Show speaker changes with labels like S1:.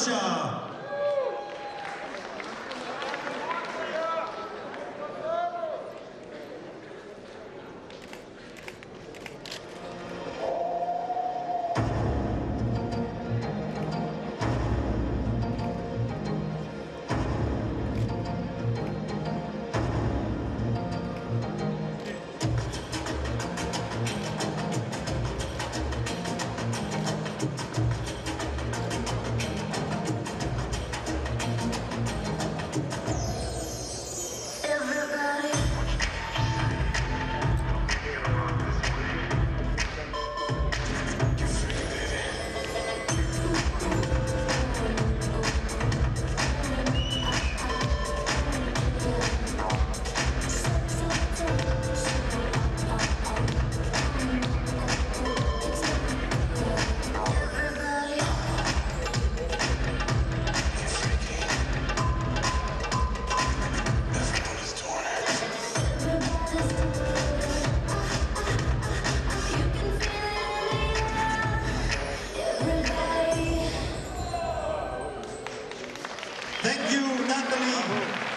S1: Rocha. Thank you, Natalie.